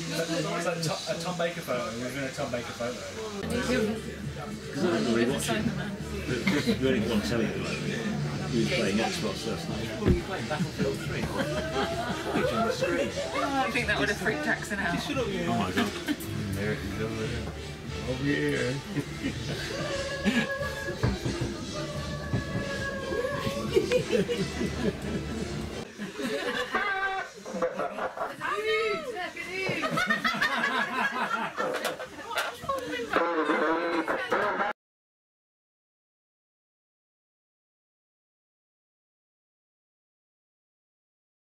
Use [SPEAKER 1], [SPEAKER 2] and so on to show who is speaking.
[SPEAKER 1] It's like a Tom Baker photo. We're doing a Tom Baker photo.
[SPEAKER 2] Because I remember rewatching. really really want to tell you at the moment. He was playing Xbox last night. Oh, you playing Battlefield 3? On the screen.
[SPEAKER 3] Oh, I think that would have freaked Jackson out.
[SPEAKER 2] Oh my god.
[SPEAKER 1] There it is over there. Over here.